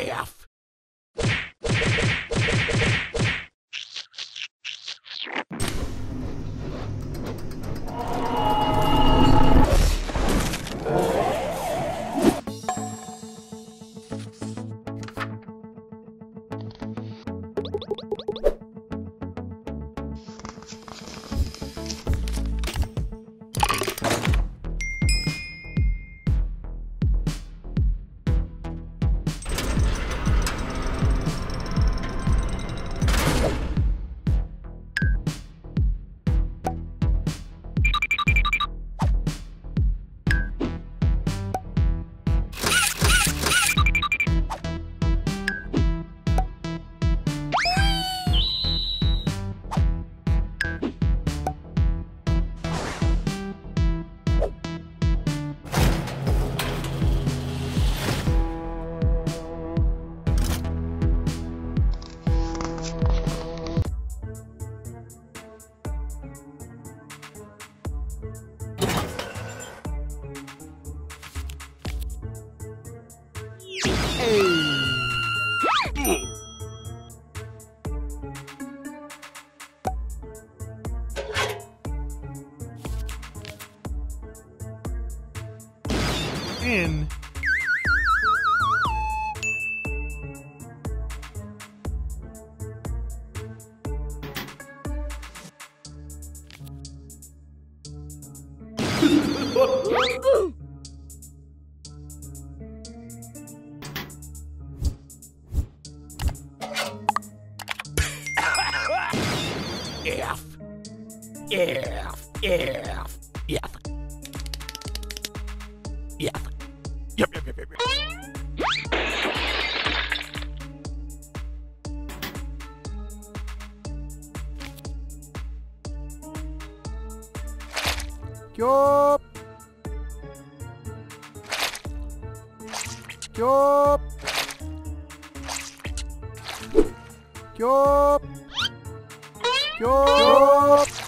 F. in F. F. F. F. きょきょきょきょ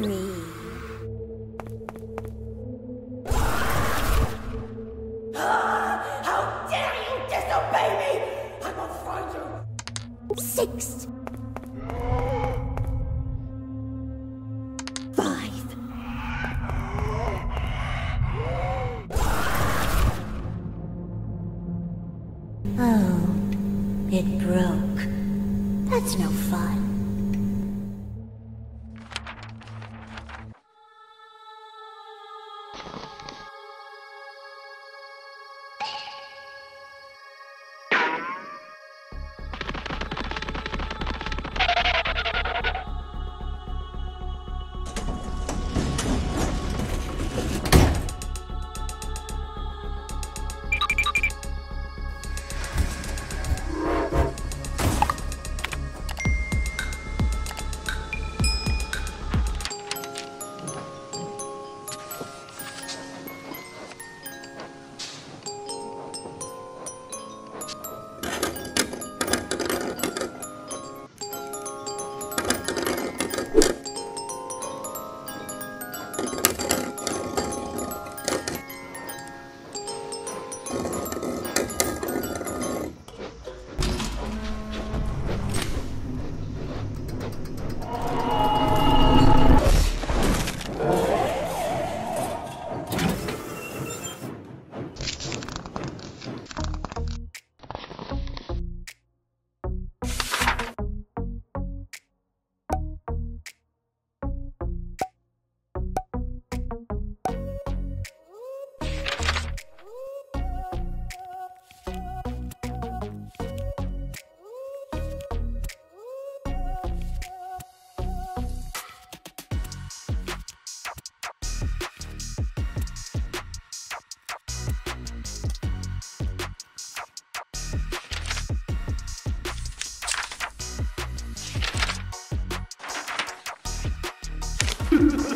Me. Oh, it broke. That's no fun.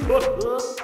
呵 呵